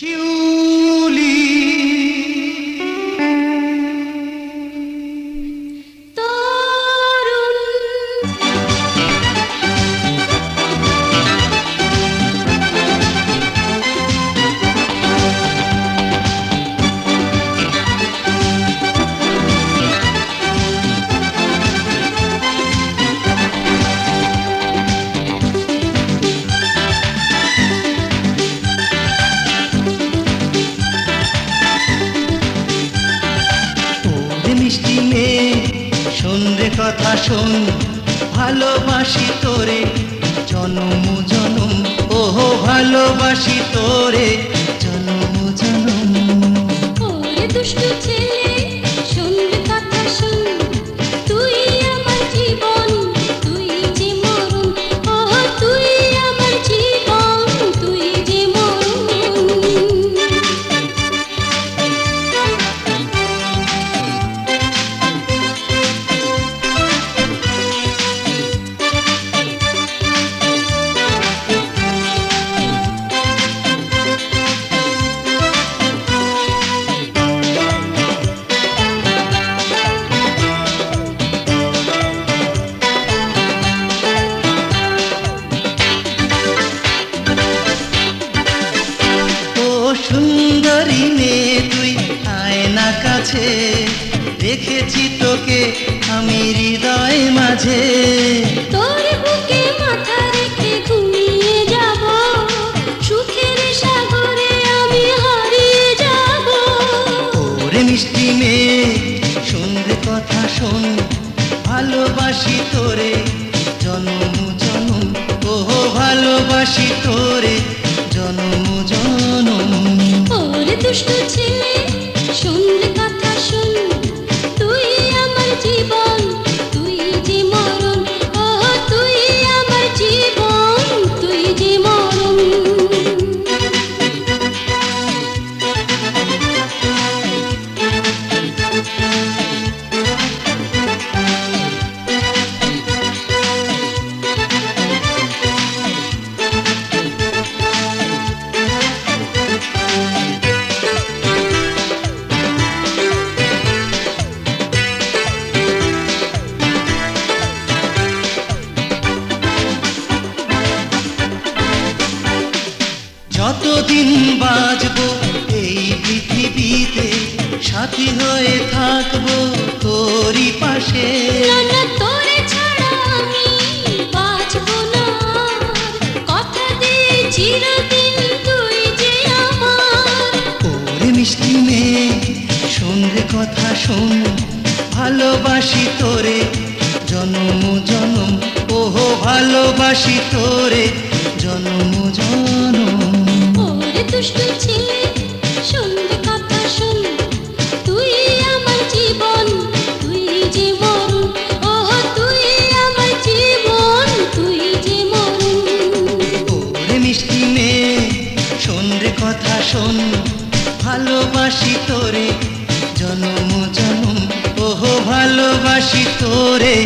Chill. মিষ্টি মেয়ে রে কথা শোন ভালোবাসি তোরে। জনম জনম ওহো ভালোবাসি তোরে। কাছে দেখেছি তোকে আমি হৃদয় মাঝে। তোর বুকে মাথা রেখে ঘুমিয়ে যাব সুখের সাগরে আমি হারিয়ে যাব। ওরে মিষ্টি মেয়ে শোন কথা শোন ভালোবাসি তোরে জনম জনম ওহো ভালোবাসি তোরে জনম জনম। ওরে দুষ্টু যতদিন বাজব এই পৃথিবীতে সাথী হয়ে থাকব তোরই পাশে। না না তোরে ছাড়া আমি বাঁচবো না। কথা দে চিরদিন তুই যে আমার। ওরে মিষ্টি মেয়ে শোন কথা শোন ভালোবাসি তোরে জনম জনম। ওহো ভালোবাসি তোরে জনম জনম। দুষ্টু কথা শুন, তুই জীবন, তুই মরণ ও তুই আমার জীবন, তুই মরণ। ওরে মিষ্টি মেয়ে শোন কথা শোন, ভালোবাসি তোরে, জনম জনম, ওহো, ভালোবাসি তোরে।